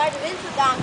where the winter down.